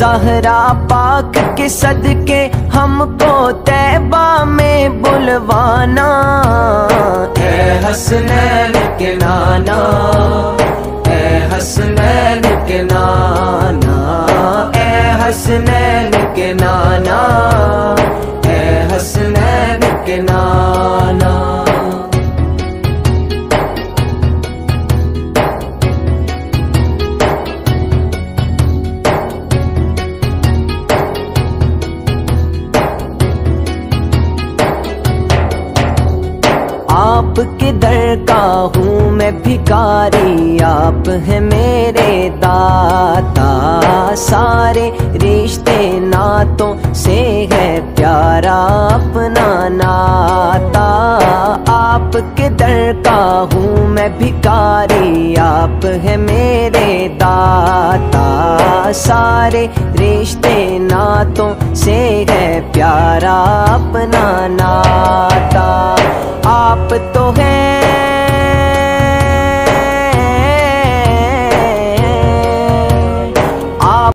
जहरा पाक के सदके हमको तैबा में बुलवाना। ए हसनैन के नाना ए हसनैन के नाना ए हसनैन के नाना। आपके दर का हूँ मैं भिकारी आप हैं मेरे दाता। सारे रिश्ते नातों से है प्यारा अपना नाता। आपके दर का हूँ मैं भिकारी आप हैं मेरे दाता। सारे रिश्ते नातों से है प्यारा अपना नाता।